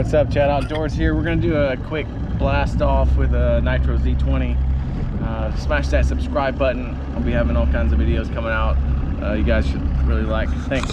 What's up, Chad Outdoors here. We're gonna do a quick blast off with a Nitro Z20. Uh, smash that subscribe button. I'll be having all kinds of videos coming out. Uh, you guys should really like. Thanks.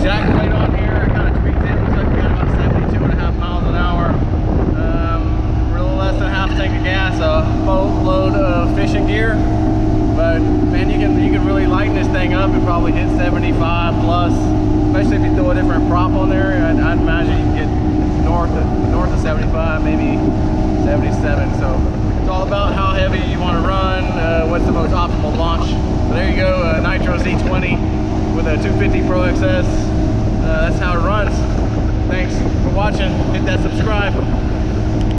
Jack plate on here. I kind of tweaked it. Looks like we got about 72 and a half miles an hour. Um, less than half tank of gas, a boatload of fishing gear. But man, you can you can really lighten this thing up and probably hit 75 plus, especially if you throw a different prop on there. I'd, I'd imagine you can get north of, north of 75, maybe 77. So it's all about how heavy you want to run, uh, what's the most optimal launch. So there you go, uh, Nitro Z20 with 250 Pro XS. Uh, that's how it runs. Thanks for watching. Hit that subscribe.